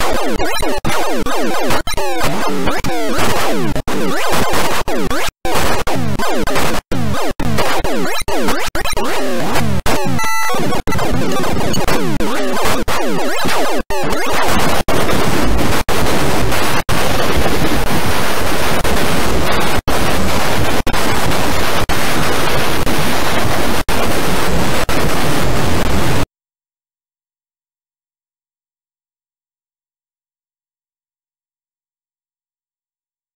Oh, my God.